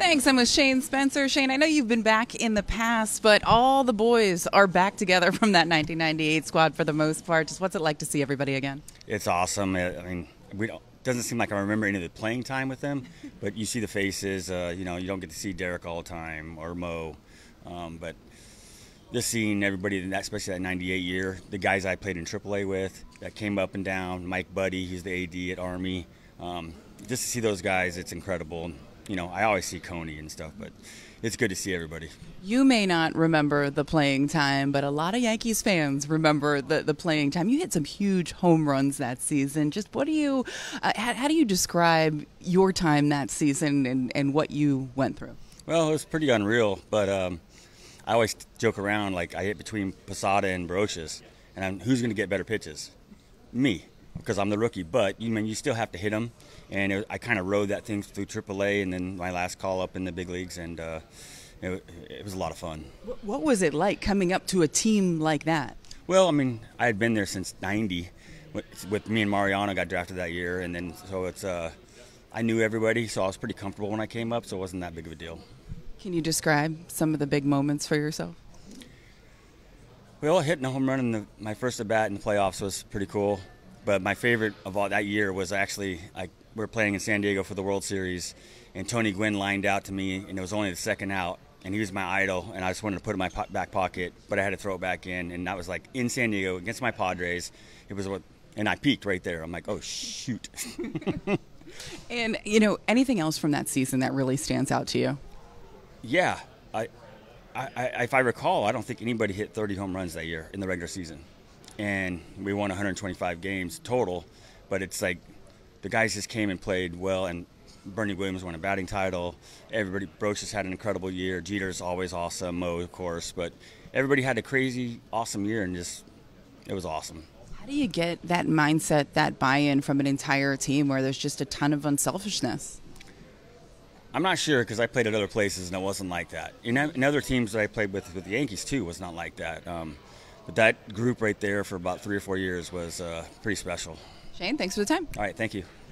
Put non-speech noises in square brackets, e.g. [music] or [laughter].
Thanks. I'm with Shane Spencer. Shane, I know you've been back in the past, but all the boys are back together [laughs] from that 1998 squad for the most part. Just what's it like to see everybody again? It's awesome. I mean, we don't. Doesn't seem like I remember any of the playing time with them, [laughs] but you see the faces. Uh, you know, you don't get to see Derek all the time or Mo, um, but just seeing everybody, especially that 98 year, the guys I played in AAA with that came up and down, Mike Buddie, he's the AD at Army. Um, just to see those guys, it's incredible. You know, I always see Coney and stuff, but it's good to see everybody. You may not remember the playing time, but a lot of Yankees fans remember the, the playing time. You hit some huge home runs that season. Just what do you, uh, how, how, do you describe your time that season and, and what you went through? Well, it was pretty unreal, but um, I always joke around like I hit between Posada and Brosius, and I'm, who's going to get better pitches? Me, because I'm the rookie. But you I mean you still have to hit them, and it, I kind of rode that thing through AAA, and then my last call up in the big leagues, and uh, it, it was a lot of fun. What was it like coming up to a team like that? Well, I mean, I had been there since '90. With, with me and Mariano got drafted that year, and then so it's uh, I knew everybody, so I was pretty comfortable when I came up, so it wasn't that big of a deal. Can you describe some of the big moments for yourself? Well, hitting a home run in the, my first at bat in the playoffs was pretty cool. But my favorite of all that year was actually I, we were playing in San Diego for the World Series, and Tony Gwynn lined out to me, and it was only the second out, and he was my idol, and I just wanted to put it in my po- back pocket, but I had to throw it back in, and that was like in San Diego against my Padres. It was what, and I peaked right there. I'm like, oh shoot. [laughs] and you know, anything else from that season that really stands out to you? Yeah, I, I, if I recall, I don't think anybody hit 30 home runs that year in the regular season, and we won 125 games total. But it's like the guys just came and played well, and Bernie Williams won a batting title. Everybody, Brosius had an incredible year. Jeter's always awesome. Mo, of course, but everybody had a crazy, awesome year, and just it was awesome. How do you get that mindset, that buy-in from an entire team where there's just a ton of unselfishness? I'm not sure because I played at other places and it wasn't like that. In, in, other teams that I played with, with the Yankees too, was not like that. Um, but that group right there for about three or four years was uh, pretty special. Shane, thanks for the time. All right, thank you.